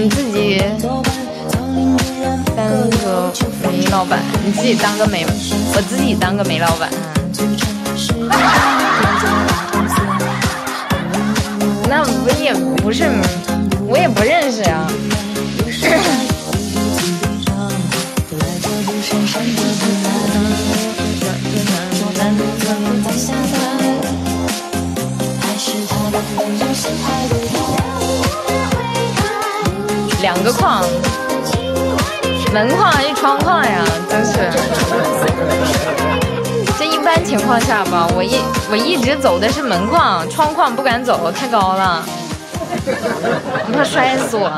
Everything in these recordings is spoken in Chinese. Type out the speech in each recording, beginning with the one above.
你自己当个煤老板，你自己当个煤，我自己当个煤老板。那我也不是，我也不认识啊。两个矿，门框还是窗框呀？真是。这一般情况下吧，我一我一直走的是门框，窗框不敢走，太高了，我怕摔死我。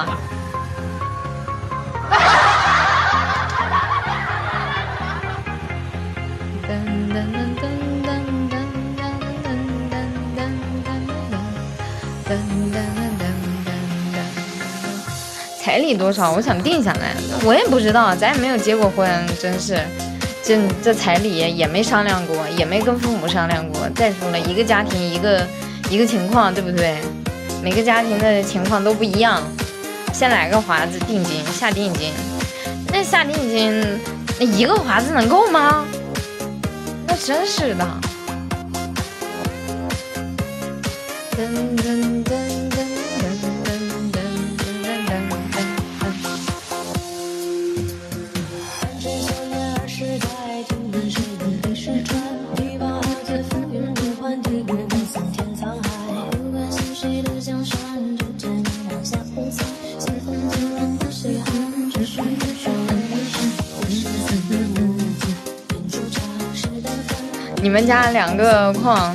彩礼多少？我想定下来。我也不知道，咱也没有结过婚，真是。这这彩礼也没商量过，也没跟父母商量过。再说了，一个家庭一个一个情况，对不对？每个家庭的情况都不一样。先来个华子定金，下定金。那下定金，那一个华子能够吗？那真是的。你们家两个矿，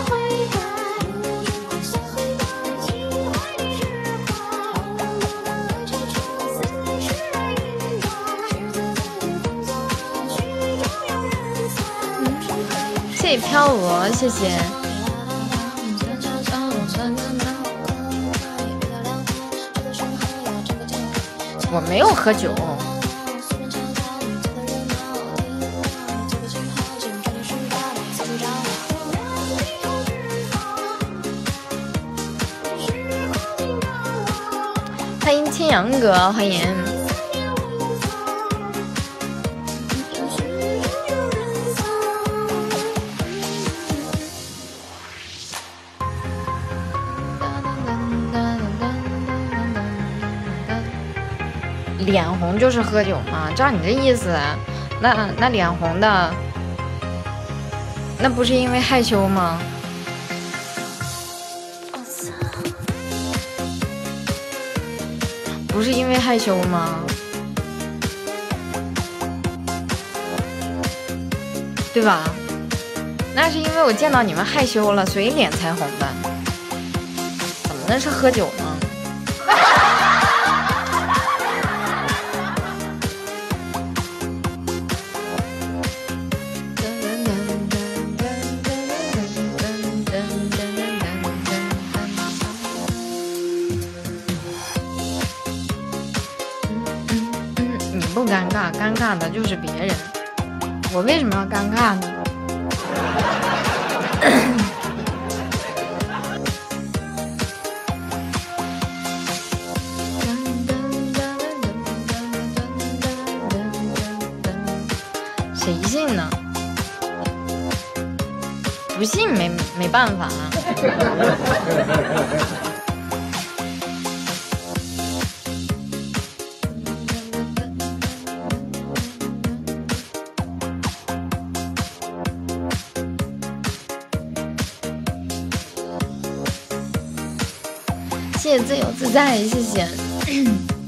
谢飘娥，谢谢。我没有喝酒。欢迎青阳哥，欢迎。脸红就是喝酒吗？照你这意思，那那脸红的，那不是因为害羞吗？不是因为害羞吗？对吧？那是因为我见到你们害羞了，所以脸才红的。怎么能是喝酒呢？不尴尬尴尬的就是别人，我为什么要尴尬呢？谁信呢？不信没没办法。谢谢自由自在，谢谢。